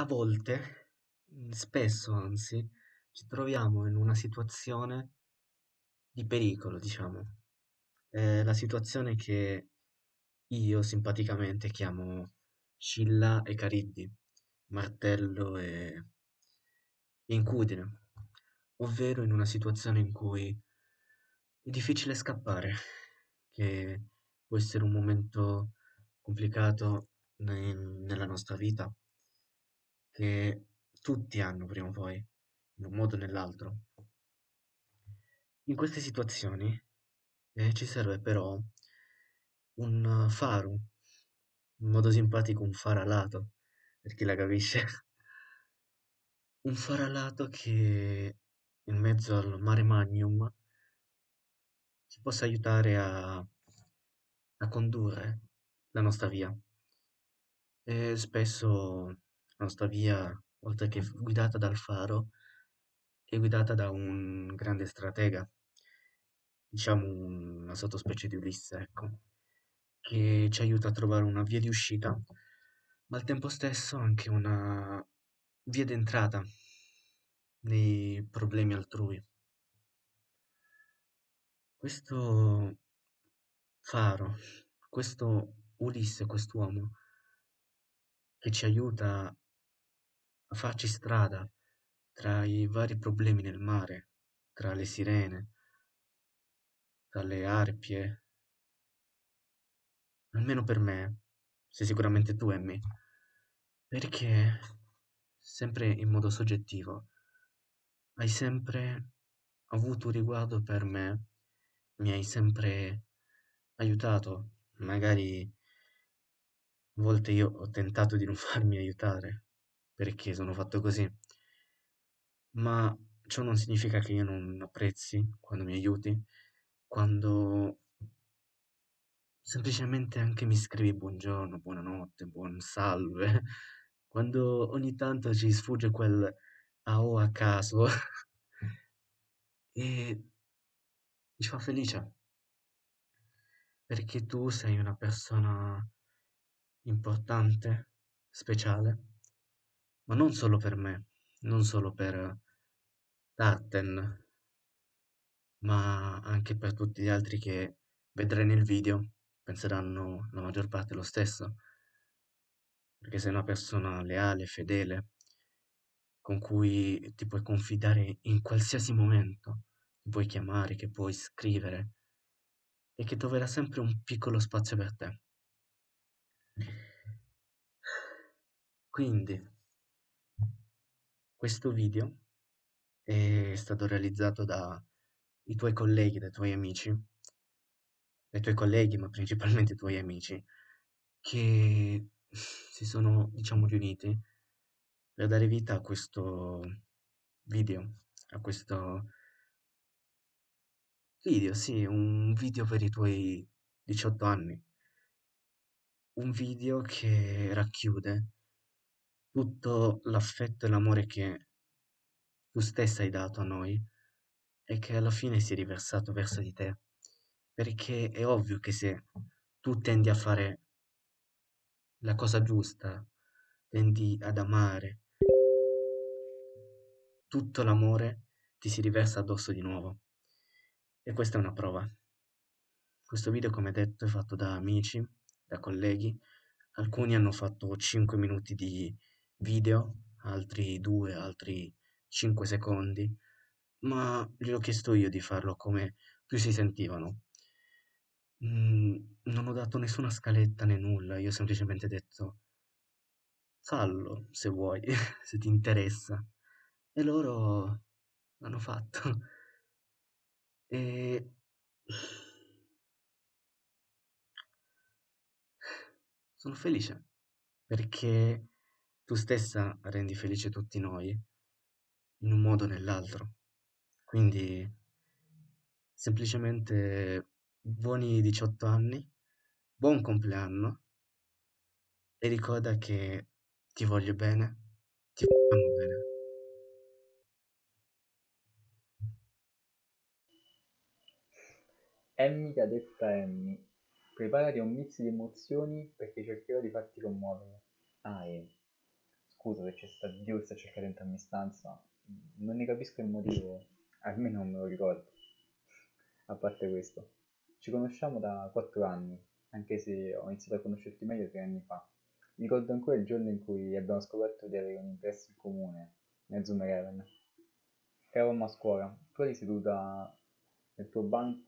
A volte, mhmm, spesso anzi, ci troviamo in una situazione di pericolo, diciamo. È la situazione che io simpaticamente chiamo Scilla e Cariddi, martello e incudine, ovvero in una situazione in cui è difficile scappare, che può essere un momento complicato ne- nella nostra vita, che tutti hanno prima o poi, in un modo o nell'altro. In queste situazioni eh, ci serve però un faro, in modo simpatico un faralato, per chi la capisce. Un faralato che in mezzo al mare magnum ci possa aiutare a, a condurre la nostra via. E spesso la nostra via, oltre che guidata dal faro, è guidata da un grande stratega, diciamo una sottospecie di Ulisse, ecco, che ci aiuta a trovare una via di uscita, ma al tempo stesso anche una via d'entrata nei problemi altrui. Questo faro, questo Ulisse, quest'uomo che ci aiuta a farci strada tra i vari problemi nel mare, tra le sirene, tra le arpie, almeno per me, sei sicuramente tu e me, perché sempre in modo soggettivo hai sempre avuto riguardo per me, mi hai sempre aiutato, magari a volte io ho tentato di non farmi aiutare, perché sono fatto così, ma ciò non significa che io non apprezzi quando mi aiuti, quando semplicemente anche mi scrivi buongiorno, buonanotte, buon salve, quando ogni tanto ci sfugge quel a o a caso e mi fa felice, perché tu sei una persona importante, speciale, ma non solo per me, non solo per Tarten, ma anche per tutti gli altri che vedrai nel video penseranno la maggior parte lo stesso, perché sei una persona leale, fedele, con cui ti puoi confidare in qualsiasi momento, ti puoi chiamare, che puoi scrivere e che troverà sempre un piccolo spazio per te. Quindi, questo video è stato realizzato dai tuoi colleghi, dai tuoi amici, dai tuoi colleghi, ma principalmente i tuoi amici, che si sono, diciamo, riuniti per dare vita a questo video, a questo video, sì, un video per i tuoi 18 anni. Un video che racchiude tutto l'affetto e l'amore che tu stessa hai dato a noi e che alla fine si è riversato verso di te. Perché è ovvio che se tu tendi a fare la cosa giusta, tendi ad amare, tutto l'amore ti si riversa addosso di nuovo. E questa è una prova. Questo video, come detto, è fatto da amici, da colleghi. Alcuni hanno fatto 5 minuti di video, altri 2, altri 5 secondi, ma gliel'ho chiesto io di farlo come più si sentivano. Mm, non ho dato nessuna scaletta né nulla, io ho semplicemente detto fallo se vuoi, se ti interessa. E loro l'hanno fatto. E sono felice perché tu stessa rendi felice tutti noi in un modo o nell'altro. Quindi semplicemente buoni 18 anni, buon compleanno e ricorda che ti voglio bene, ti vogliamo bene. Emmy ti ha detto a Emmy, preparati un mix di emozioni perché cercherò di farti commuovere. Ah, e scusa se c'è stato Dio che sta cercando di entrare in stanza, non ne capisco il motivo, almeno non me lo ricordo. A parte questo, ci conosciamo da 4 anni, anche se ho iniziato a conoscerti meglio 3 anni fa. Ricordo ancora il giorno in cui abbiamo scoperto di avere un interesse in comune, nel Zoom Eleven. Eravamo a scuola, tu eri seduta nel tuo banco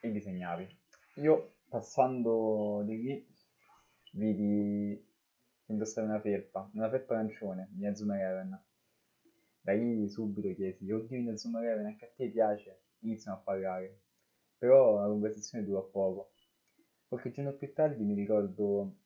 e disegnavi. Io, passando di lì, vidi indossare una felpa, una felpa arancione, di Zoom Eleven. Da lì subito chiesi, oddio in Zoom Eleven, anche a te piace? Iniziamo a parlare. Però la conversazione dura poco. Qualche giorno più tardi mi ricordo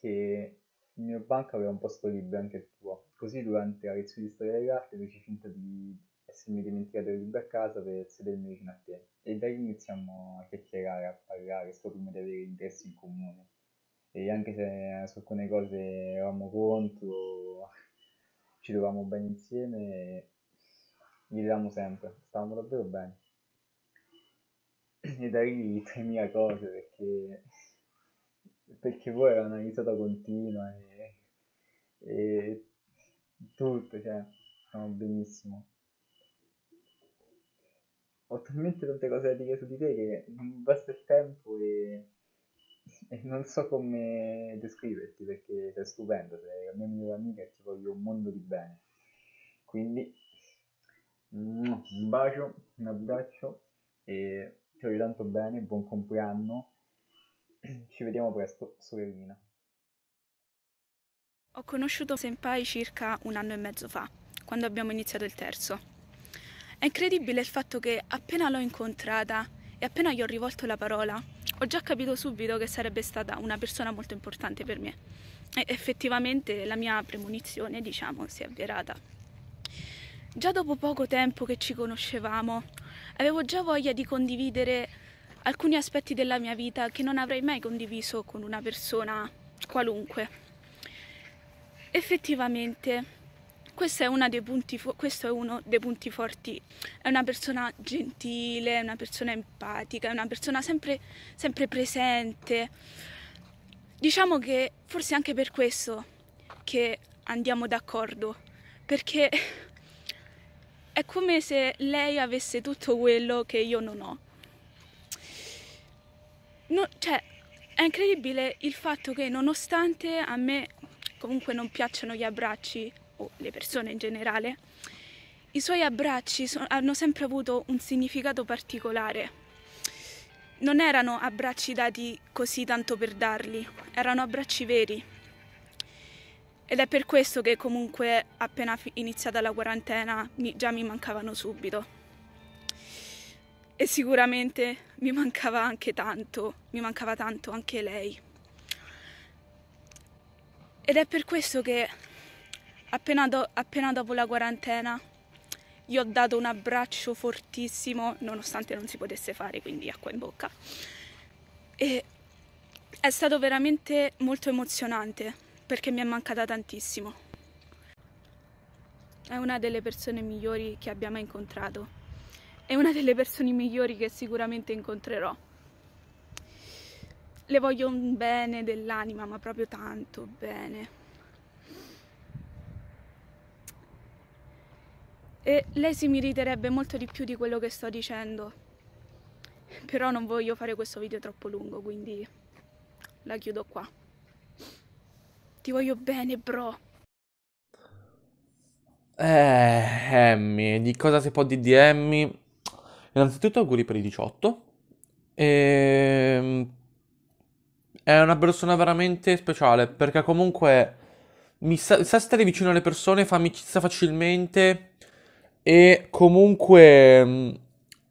che il mio banco aveva un posto libero anche il tuo. Così durante la lezione di storia dell'arte feci finta di essermi dimenticato il libro a casa per sedermi vicino a te. E da lì iniziamo a chiacchierare, a parlare, scoprimo di avere interessi in comune. E anche se su alcune cose eravamo contro, ci trovavamo bene insieme, ridevamo sempre, stavamo davvero bene. E da lì 3000 cose perché perché poi era una risata continua e, e tutto, cioè, stiamo benissimo. Ho talmente tante cose da dire su di te che non basta il tempo e non so come descriverti perché sei stupendo, sei la mia migliore amica e ti voglio un mondo di bene. Quindi un bacio, un abbraccio e ti voglio tanto bene, buon compleanno ci vediamo presto, sorellina. Ho conosciuto Senpai circa un anno e mezzo fa, quando abbiamo iniziato il terzo. È incredibile il fatto che appena l'ho incontrata e appena gli ho rivolto la parola, ho già capito subito che sarebbe stata una persona molto importante per me. E effettivamente la mia premonizione, diciamo, si è avverata. Già dopo poco tempo che ci conoscevamo, avevo già voglia di condividere alcuni aspetti della mia vita che non avrei mai condiviso con una persona qualunque. Effettivamente, questo è, questo è, uno dei punti forti. È una persona gentile, è una persona empatica, è una persona sempre, sempre presente. Diciamo che forse anche per questo che andiamo d'accordo, perché è come se lei avesse tutto quello che io non ho no, cioè, è incredibile il fatto che nonostante a me comunque non piacciono gli abbracci, o le persone in generale, i suoi abbracci so- hanno sempre avuto un significato particolare. Non erano abbracci dati così tanto per darli, erano abbracci veri. Ed è per questo che comunque appena iniziata la quarantena mi- già mi mancavano subito e sicuramente mi mancava anche tanto, mi mancava tanto anche lei. Ed è per questo che appena, do, appena dopo la quarantena gli ho dato un abbraccio fortissimo, nonostante non si potesse fare, quindi acqua in bocca. E è stato veramente molto emozionante perché mi è mancata tantissimo. È una delle persone migliori che abbia mai incontrato è una delle persone migliori che sicuramente incontrerò. Le voglio un bene dell'anima, ma proprio tanto bene. E lei si meriterebbe molto di più di quello che sto dicendo. Però non voglio fare questo video troppo lungo, quindi la chiudo qua. Ti voglio bene, bro. Eh, Emmy, di cosa si può dire di Emmy? Innanzitutto auguri per i 18. E... Ehm, è una persona veramente speciale perché comunque mi sa, sa stare vicino alle persone, fa amicizia facilmente e comunque mm,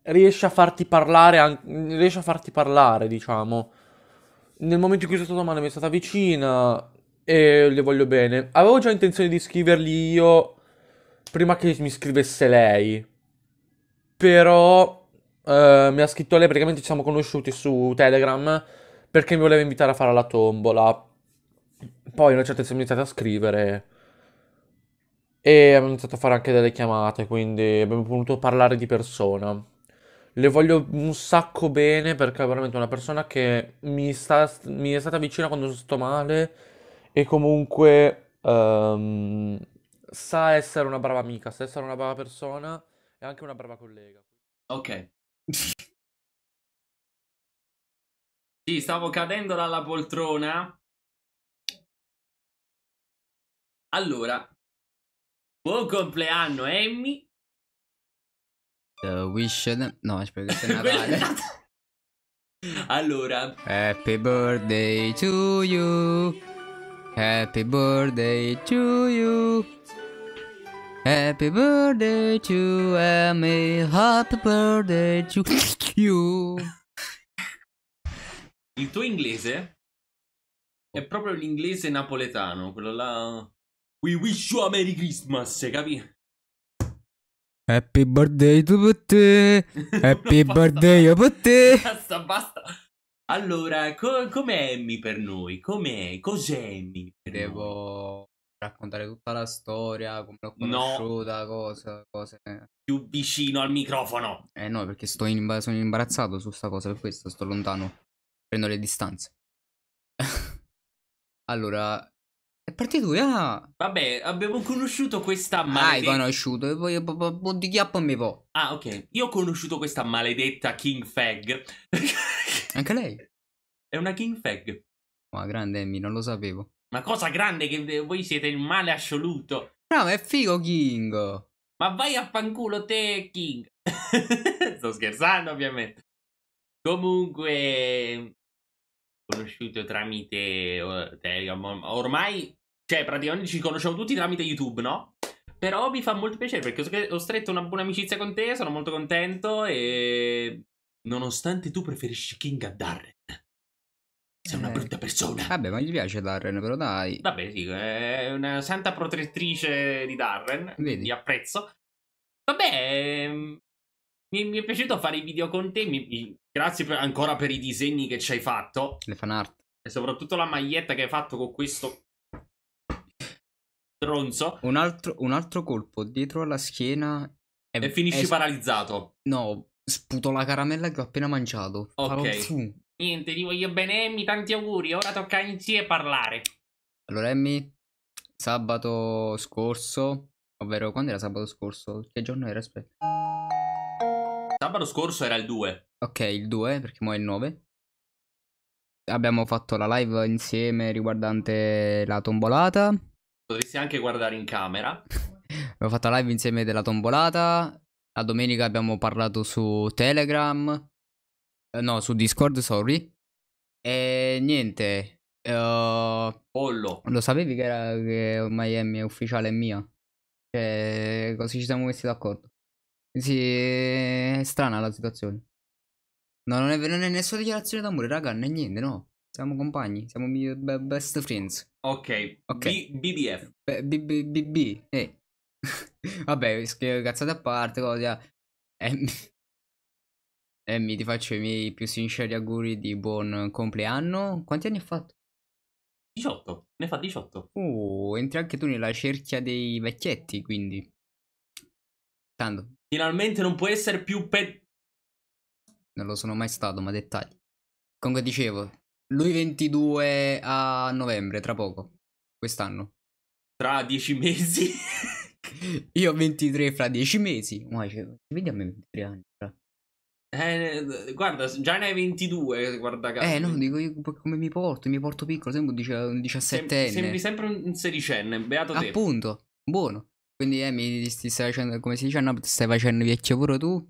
riesce a farti parlare, riesce a farti parlare, diciamo. Nel momento in cui sono stato male mi è stata vicina e le voglio bene. Avevo già intenzione di scrivergli io prima che mi scrivesse lei. Però eh, mi ha scritto lei, praticamente ci siamo conosciuti su Telegram perché mi voleva invitare a fare la tombola. Poi una certa siamo iniziati a scrivere e abbiamo iniziato a fare anche delle chiamate, quindi abbiamo potuto parlare di persona. Le voglio un sacco bene perché è veramente una persona che mi, sta, mi è stata vicina quando sono stato male e comunque ehm, sa essere una brava amica, sa essere una brava persona e anche una brava collega. Ok. Sì, stavo cadendo dalla poltrona. Allora, buon compleanno, Emmy. The wish... No, aspetta, è Natale. Allora, Happy birthday to you. Happy birthday to you. Happy birthday to Amy. Happy birthday to you. il tuo inglese è proprio l'inglese napoletano, quello là. We wish you a Merry Christmas, capi? Happy birthday to te. Happy Basta. birthday a te. Basta, basta. Allora, co- com'è Emmy per noi? Com'è? Cos'è Emmy per noi? Devo raccontare tutta la storia, come l'ho No. conosciuta, cosa, cose. Più vicino al microfono. Eh no, perché sto in imba- sono imbarazzato su sta cosa, per questo sto lontano. Prendo le distanze. allora, è partito, ah! Vabbè, abbiamo conosciuto questa Hai maledetta... conosciuto, po- po- po' di chiappo mi po'. Ah, ok. Io ho conosciuto questa maledetta King Fag. Anche lei? È una King Fag. Ma grande Emmy, non lo sapevo. Una cosa grande che voi siete il male assoluto. No, ma è figo King! Ma vai a fanculo te, King. Sto scherzando, ovviamente. Comunque, conosciuto tramite Telegram. Ormai, cioè, praticamente ci conosciamo tutti tramite YouTube, no? Però mi fa molto piacere perché ho stretto una buona amicizia con te, sono molto contento e... Nonostante tu preferisci King a Darren. Sei una Eh. brutta persona. Vabbè, ma gli piace Darren, però dai. Vabbè, sì, è una santa protettrice di Darren. Vedi? Quindi apprezzo. Vabbè, ehm, mi, mi è piaciuto fare i video con te. mi- mi- grazie per- ancora per i disegni che ci hai fatto. Le fan art. E soprattutto la maglietta che hai fatto con questo stronzo. Un altro, un altro colpo dietro alla schiena. E, E finisci è- paralizzato. No, sputo la caramella che ho appena mangiato. Ok. Niente, ti voglio bene, Emmy, tanti auguri. Ora tocca iniziare a parlare. Allora, Emmy, sabato scorso, ovvero quando era sabato scorso? Che giorno era? Aspetta. Sabato scorso era il 2. Ok, il 2, perché mo è il 9. Abbiamo fatto la live insieme riguardante la tombolata. Potresti anche guardare in camera. Abbiamo fatto la live insieme della tombolata. La domenica abbiamo parlato su Telegram. Eh, no, su Discord, sorry. E niente. eh, Pollo. lo sapevi che, era, che Emmy è ufficiale mia? Cioè, così ci siamo messi d'accordo. Sì, è strana la situazione. No, non è, non è nessuna dichiarazione d'amore, raga, né niente, no. Siamo compagni, siamo best friends. Ok. Ok. B- BBF. Beh, B- B- B- B, eh. Vabbè, cazzate a parte, cosa. Emmy. Emmy, ti faccio i miei più sinceri auguri di buon compleanno. Quanti anni hai fatto? 18. Ne fa 18. Oh, entri anche tu nella cerchia dei vecchietti, quindi. Tanto, Finalmente non può essere più pe... non lo sono mai stato, ma dettagli. Comunque dicevo, lui 22 a novembre, tra poco. Quest'anno. tra 10 mesi. Io 23 fra 10 mesi. Ma cioè, vedi a me 23 anni. fra. eh, guarda, già ne hai 22, guarda caso. Eh, no, dico io come mi porto, mi porto piccolo, sembro un dici- un Sem- 17enne. sembri sempre un sedicenne, beato te. Appunto, buono. Quindi eh, mi stai facendo, come si dice, ti stai facendo vecchio pure tu.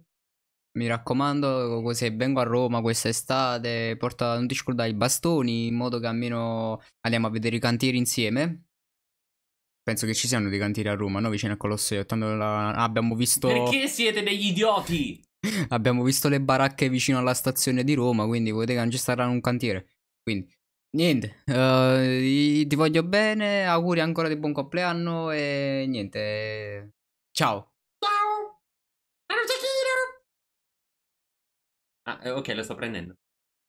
Mi raccomando, se vengo a Roma quest'estate, porta, non ti scordare i bastoni, in modo che almeno andiamo a vedere i cantieri insieme. Penso che ci siano dei cantieri a Roma, no? Vicino al Colosseo. Tanto la- abbiamo visto... Perché siete degli idioti? Abbiamo visto le baracche vicino alla stazione di Roma, quindi potete che non ci sarà un cantiere. Quindi, niente, eh, ti voglio bene, auguri ancora di buon compleanno e niente. Ciao. Ciao! Ah, eh, ok, lo sto prendendo.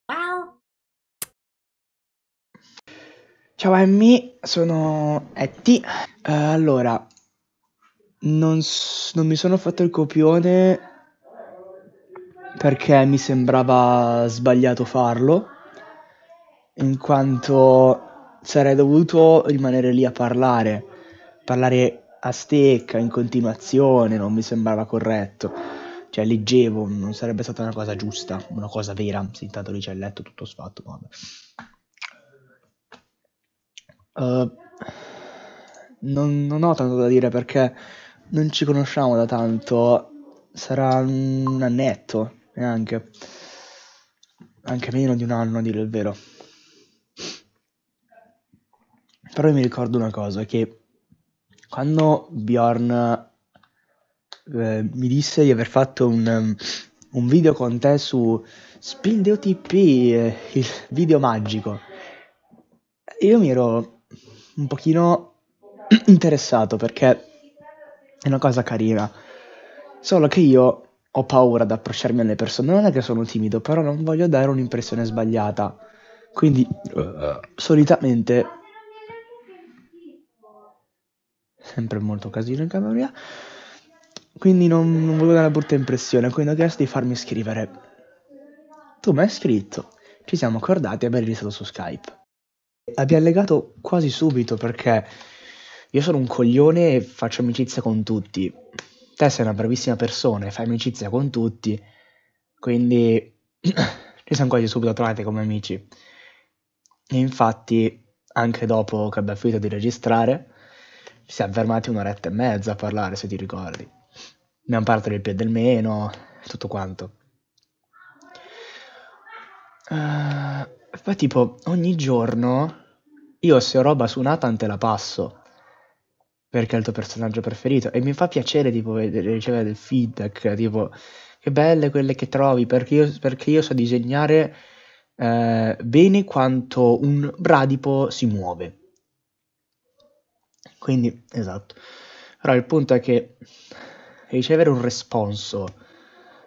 Ciao! Ciao Emmy, sono Etti. Eh, allora, non, s- non mi sono fatto il copione perché mi sembrava sbagliato farlo, in quanto sarei dovuto rimanere lì a parlare, parlare a stecca in continuazione, non mi sembrava corretto. Cioè, leggevo, non sarebbe stata una cosa giusta, una cosa vera. Sì, intanto lì c'è il letto tutto sfatto. Uh, non, non ho tanto da dire perché non ci conosciamo da tanto. Sarà un annetto, neanche. Anche meno di un anno, a dire il vero. Però mi ricordo una cosa, che quando Bjorn eh, mi disse di aver fatto un, um, un video con te su Spin OTP, eh, il video magico, io mi ero un pochino interessato perché è una cosa carina. Solo che io ho paura ad approcciarmi alle persone. Non è che sono timido, però non voglio dare un'impressione sbagliata. Quindi, uh, solitamente sempre molto casino in casa mia. Quindi non, non volevo dare una brutta impressione, quindi ho chiesto di farmi scrivere. Tu mi hai scritto, ci siamo accordati e abbiamo iniziato su Skype. Abbiamo legato quasi subito perché io sono un coglione e faccio amicizia con tutti. Te sei una bravissima persona e fai amicizia con tutti, quindi ci siamo quasi subito trovati come amici. E infatti, anche dopo che abbiamo finito di registrare, ci siamo fermati un'oretta e mezza a parlare, se ti ricordi. Abbiamo parlato del più e del meno, tutto quanto. Uh, tipo, ogni giorno io se ho roba su Nathan te la passo perché è il tuo personaggio preferito e mi fa piacere tipo vedere, ricevere del feedback tipo che belle quelle che trovi perché io, perché io so disegnare eh, bene quanto un bradipo si muove quindi, esatto. Però il punto è che ricevere un responso,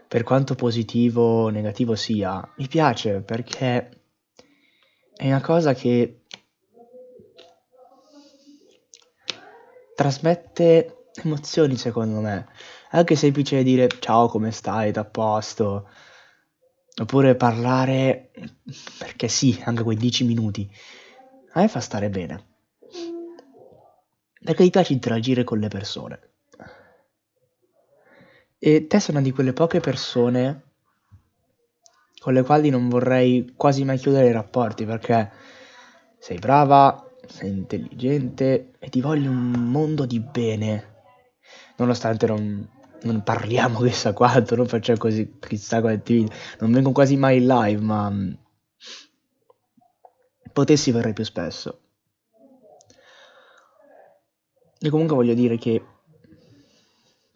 per quanto positivo o negativo sia, mi piace perché è una cosa che trasmette emozioni secondo me. Anche semplice dire ciao come stai, a posto. Oppure parlare perché sì, anche quei 10 minuti. A me fa stare bene perché gli piace interagire con le persone. E te sei una di quelle poche persone con le quali non vorrei quasi mai chiudere i rapporti perché sei brava, sei intelligente e ti voglio un mondo di bene. Nonostante non, non parliamo chissà quanto, non facciamo così chissà quanti video, non vengo quasi mai in live, ma potessi verrei più spesso. E comunque voglio dire che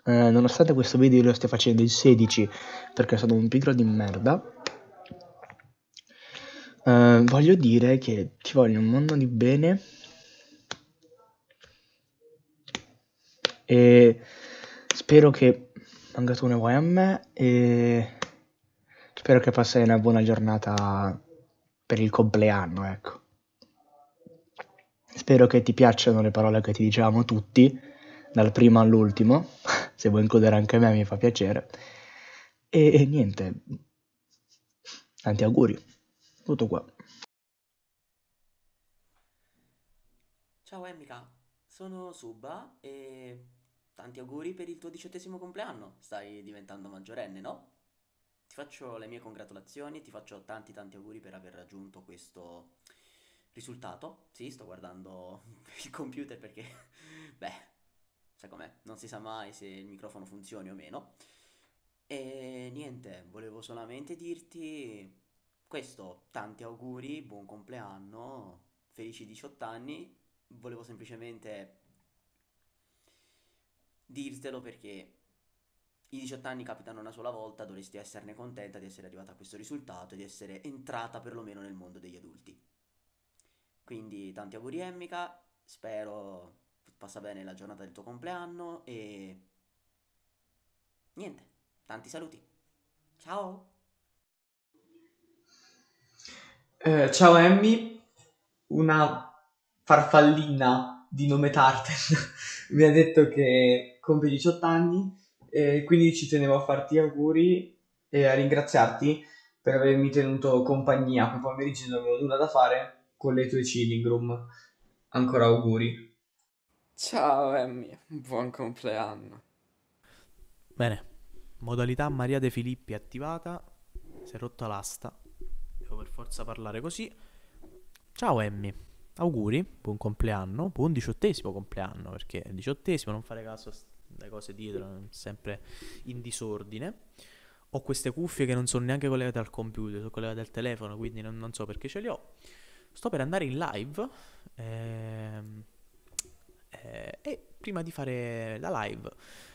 eh, nonostante questo video lo stia facendo in 16 perché sono un pigro di merda, eh, voglio dire che ti voglio un mondo di bene e spero che anche tu ne vuoi a me e spero che passi una buona giornata per il compleanno, ecco. Spero che ti piacciono le parole che ti dicevamo tutti, dal primo all'ultimo. Se vuoi includere anche me mi fa piacere. E, e niente, tanti auguri. Tutto qua. Ciao Emika, sono Suba e tanti auguri per il tuo diciottesimo compleanno. Stai diventando maggiorenne, no? Ti faccio le mie congratulazioni, ti faccio tanti tanti auguri per aver raggiunto questo Risultato? Sì, sto guardando il computer perché, beh, sai com'è, non si sa mai se il microfono funzioni o meno. E niente, volevo solamente dirti questo, tanti auguri, buon compleanno, felici 18 anni. Volevo semplicemente dirtelo perché i 18 anni capitano una sola volta, dovresti esserne contenta di essere arrivata a questo risultato e di essere entrata perlomeno nel mondo degli adulti. Quindi tanti auguri Emmica, spero passa bene la giornata del tuo compleanno e niente, tanti saluti. Ciao! Eh, ciao Emmy, una farfallina di nome Tartan. Mi ha detto che compie 18 anni e quindi ci tenevo a farti auguri e a ringraziarti per avermi tenuto compagnia. Quel pomeriggio non avevo nulla da fare con le tue Chillingrum. Ancora auguri. Ciao Emmy, buon compleanno. Bene, modalità Maria De Filippi attivata. Si è rotta l'asta. Devo per forza parlare così. Ciao Emmy, auguri, buon compleanno, buon diciottesimo compleanno, perché è il diciottesimo, non fare caso alle cose dietro, sempre in disordine. Ho queste cuffie che non sono neanche collegate al computer, sono collegate al telefono, quindi non, non so perché ce le ho. Sto per andare in live. Ehm, eh, e prima di fare la live,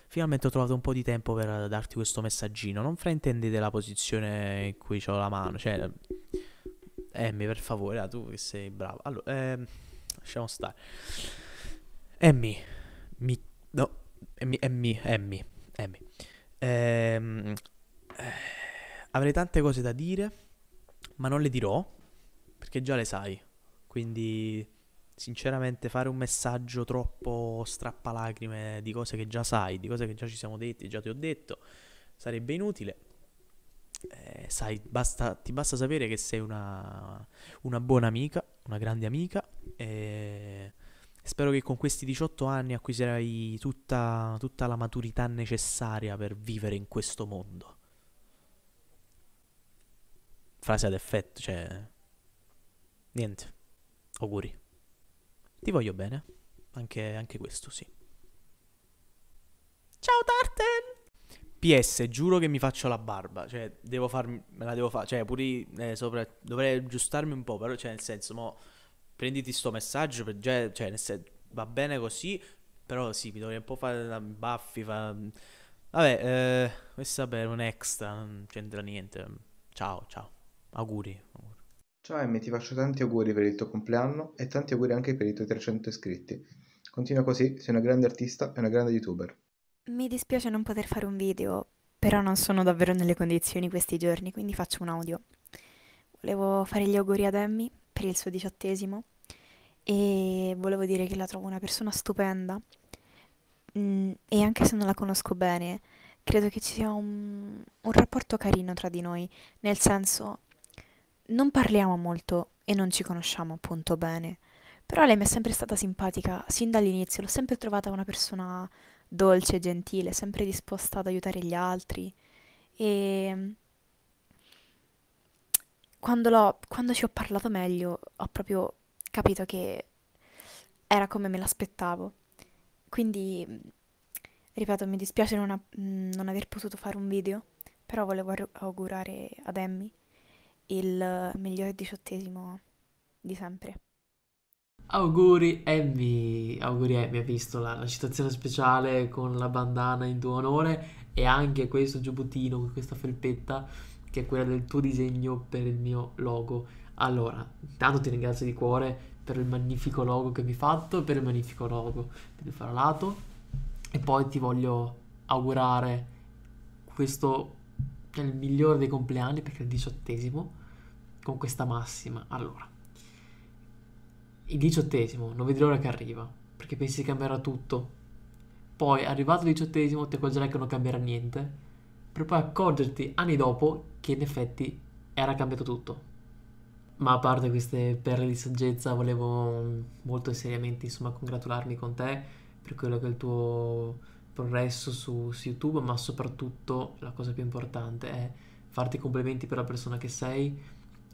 finalmente ho trovato un po' di tempo per darti questo messaggino. Non fraintendete la posizione in cui ho la mano, cioè. Emmy, per favore, ah, tu che sei bravo. Allora, ehm, lasciamo stare. Emmy, mi. No, Emmy, Emmy, Emmy, Emmy. Ehm, eh, avrei tante cose da dire, ma non le dirò perché già le sai. Quindi, sinceramente, fare un messaggio troppo strappalacrime di cose che già sai, di cose che già ci siamo detti, già ti ho detto, sarebbe inutile. Eh, sai, basta, ti basta sapere che sei una, una buona amica, una grande amica. E spero che con questi 18 anni acquisirai tutta, tutta la maturità necessaria per vivere in questo mondo. Frase ad effetto, cioè... Niente. Auguri. Ti voglio bene. Anche, anche questo, sì. Ciao Tarten! PS, giuro che mi faccio la barba. Cioè, devo farmi. Me la devo fare. Cioè, pure eh, sopra. Dovrei aggiustarmi un po'. Però, cioè, nel senso, mo. Prenditi sto messaggio. Per, cioè, cioè, nel senso, va bene così. Però, sì, mi dovrei un po' fare la baffi. Fa... Vabbè, eh, questo per un extra. Non c'entra niente. Ciao, ciao. Auguri. Ciao Emmy, ti faccio tanti auguri per il tuo compleanno e tanti auguri anche per i tuoi 300 iscritti. Continua così, sei una grande artista e una grande youtuber. Mi dispiace non poter fare un video, però non sono davvero nelle condizioni questi giorni, quindi faccio un audio. Volevo fare gli auguri ad Emmy per il suo diciottesimo e volevo dire che la trovo una persona stupenda Mm, e anche se non la conosco bene, credo che ci sia un, un rapporto carino tra di noi, nel senso non parliamo molto e non ci conosciamo appunto bene, però lei mi è sempre stata simpatica sin dall'inizio, l'ho sempre trovata una persona dolce, gentile, sempre disposta ad aiutare gli altri e quando, l'ho- quando ci ho parlato meglio ho proprio capito che era come me l'aspettavo. Quindi, ripeto, mi dispiace non, a- non aver potuto fare un video, però volevo ar- augurare ad Emmy il migliore diciottesimo di sempre. Auguri Emmy, auguri Emmy, ha visto la, la citazione speciale con la bandana in tuo onore e anche questo giubbottino con questa felpetta che è quella del tuo disegno per il mio logo. Allora, intanto ti ringrazio di cuore per il magnifico logo che mi hai fatto, per il magnifico logo per il farolato e poi ti voglio augurare questo il migliore dei compleanni perché è il diciottesimo con questa massima. Allora, il diciottesimo, non vedi l'ora che arriva, perché pensi che cambierà tutto. Poi, arrivato il diciottesimo, ti accorgerai che non cambierà niente, per poi accorgerti anni dopo che in effetti era cambiato tutto. Ma a parte queste perle di saggezza, volevo molto seriamente, insomma, congratularmi con te per quello che è il tuo progresso su, su YouTube, ma soprattutto la cosa più importante è farti complimenti per la persona che sei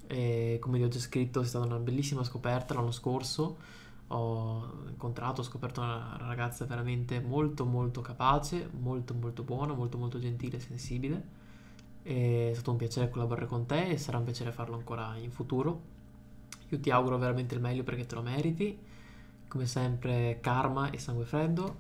e come ti ho già scritto, è stata una bellissima scoperta l'anno scorso. Ho incontrato, ho scoperto una ragazza veramente molto molto capace, molto molto buona, molto molto gentile e sensibile. È stato un piacere collaborare con te e sarà un piacere farlo ancora in futuro. Io ti auguro veramente il meglio perché te lo meriti. Come sempre, karma e sangue freddo.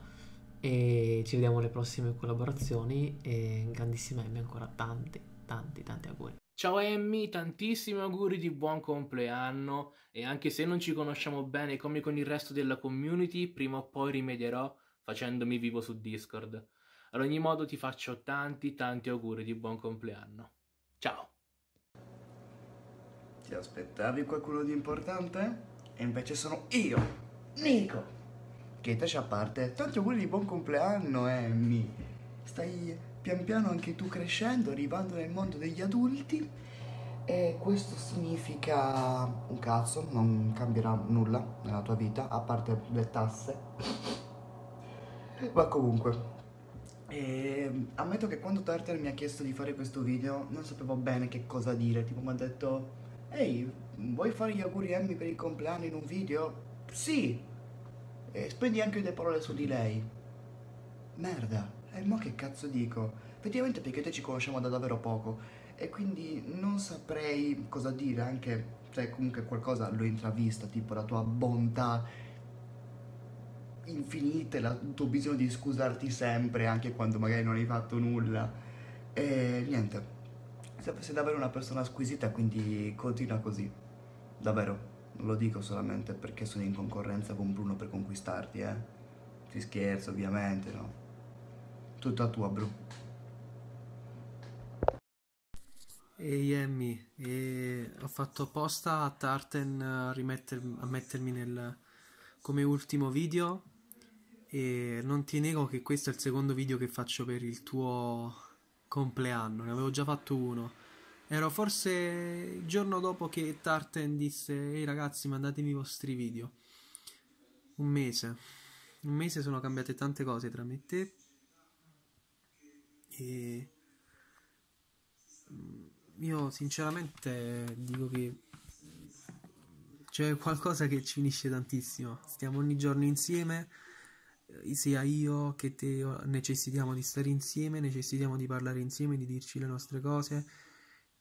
E ci vediamo alle prossime collaborazioni. E grandissima Emmy, ancora tanti, tanti, tanti auguri. Ciao Emmy, tantissimi auguri di buon compleanno e anche se non ci conosciamo bene come con il resto della community, prima o poi rimedierò facendomi vivo su Discord. Ad ogni modo ti faccio tanti tanti auguri di buon compleanno. Ciao! Ti aspettavi qualcuno di importante? E invece sono io, Nico. Che a parte, tanti auguri di buon compleanno, Emmy. Stai pian piano anche tu crescendo, arrivando nel mondo degli adulti. E questo significa un cazzo, non cambierà nulla nella tua vita, a parte le tasse. Ma comunque, e ammetto che quando Tartar mi ha chiesto di fare questo video non sapevo bene che cosa dire, tipo mi ha detto Ehi, vuoi fare gli auguri a Emmy per il compleanno in un video? Sì! E spendi anche delle parole su di lei. Merda, e mo che cazzo dico? Effettivamente perché te ci conosciamo da davvero poco e quindi non saprei cosa dire, anche se comunque qualcosa l'ho intravista, tipo la tua bontà infinita, il tuo bisogno di scusarti sempre, anche quando magari non hai fatto nulla. E niente, sei davvero una persona squisita, quindi continua così. Davvero, non lo dico solamente perché sono in concorrenza con Bruno per conquistarti, eh. Ti scherzo, ovviamente, no? Tutta tua, bro. Ehi Emmy, e ho fatto apposta a Tarten a, rimetter- a mettermi nel, come ultimo video e non ti nego che questo è il secondo video che faccio per il tuo compleanno, ne avevo già fatto uno. Ero forse il giorno dopo che Tarten disse ehi ragazzi mandatemi i vostri video. Un mese. Un mese sono cambiate tante cose tra me e te e mm, io sinceramente dico che c'è qualcosa che ci unisce tantissimo. Stiamo ogni giorno insieme, eh, sia io che te necessitiamo di stare insieme, necessitiamo di parlare insieme, di dirci le nostre cose.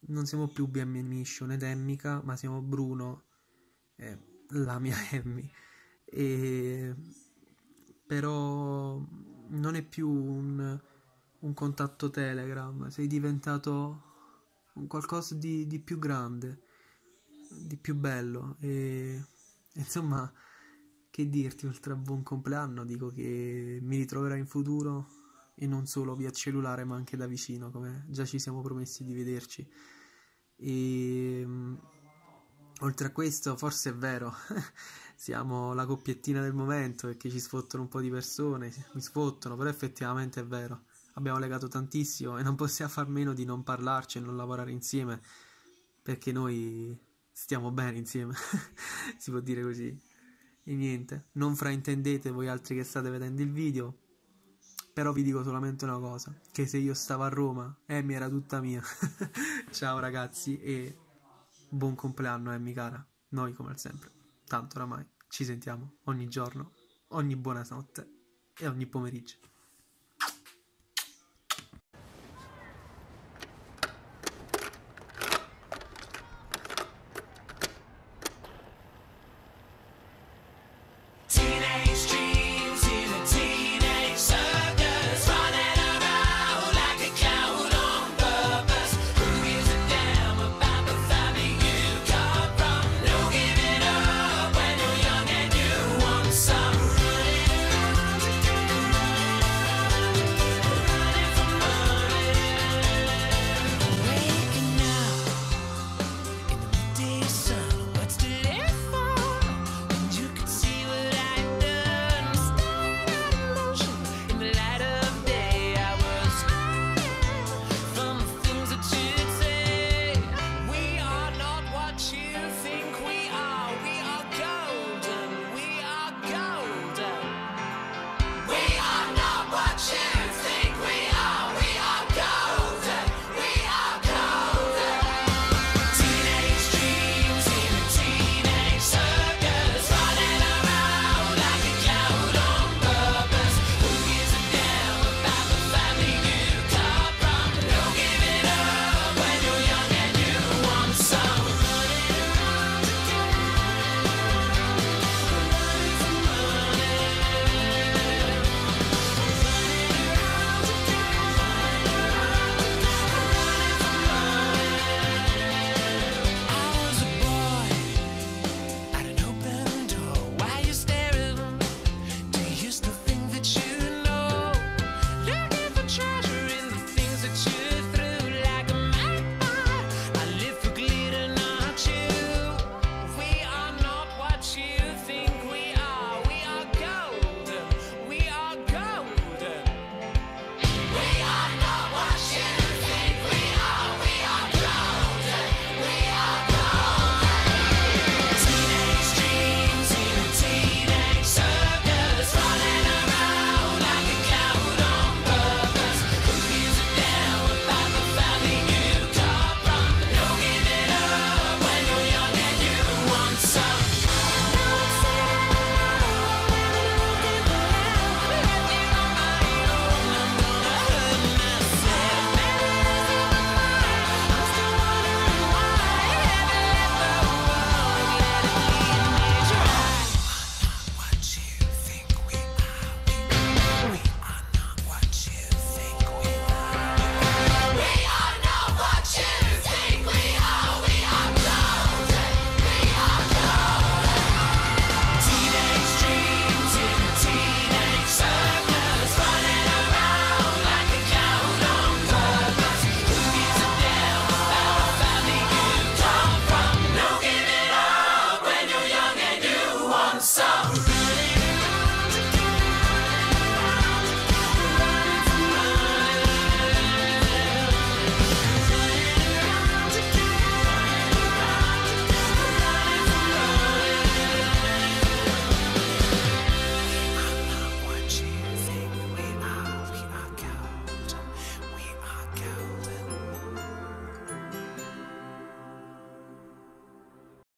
Non siamo più BM Mission ed Emmica, ma siamo Bruno e la mia Emmy. E però non è più un, un contatto Telegram, sei diventato qualcosa di, di più grande, di più bello. E insomma che dirti oltre a buon compleanno dico che mi ritroverai in futuro e non solo via cellulare ma anche da vicino come già ci siamo promessi di vederci. E mm, oltre a questo forse è vero siamo la coppiettina del momento che ci sfottono un po' di persone mi sfottono però effettivamente è vero abbiamo legato tantissimo e non possiamo far meno di non parlarci e non lavorare insieme perché noi stiamo bene insieme, si può dire così. E niente, non fraintendete voi altri che state vedendo il video, però vi dico solamente una cosa, che se io stavo a Roma, Emmy era tutta mia. Ciao ragazzi e buon compleanno Emmy cara, noi come sempre, tanto oramai ci sentiamo ogni giorno, ogni buona notte e ogni pomeriggio.